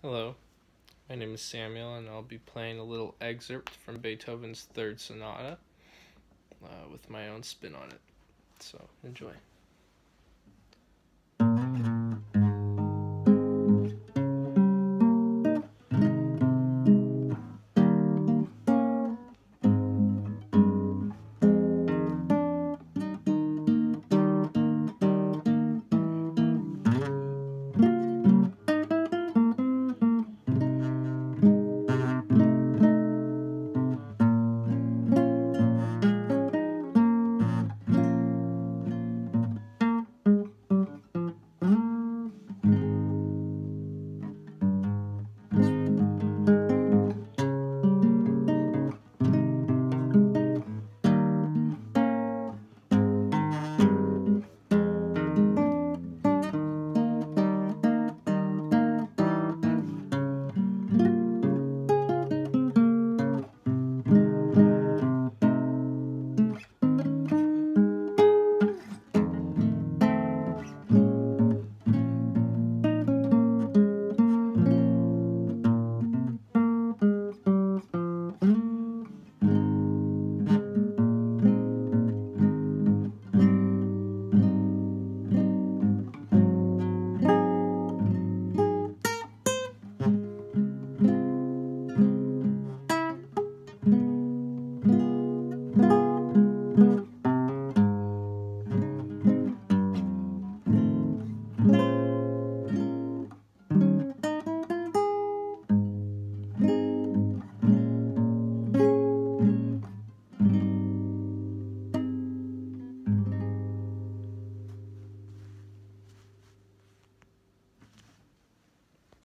Hello, my name is Samuel, and I'll be playing a little excerpt from Beethoven's Third Sonata uh, with my own spin on it. So, enjoy.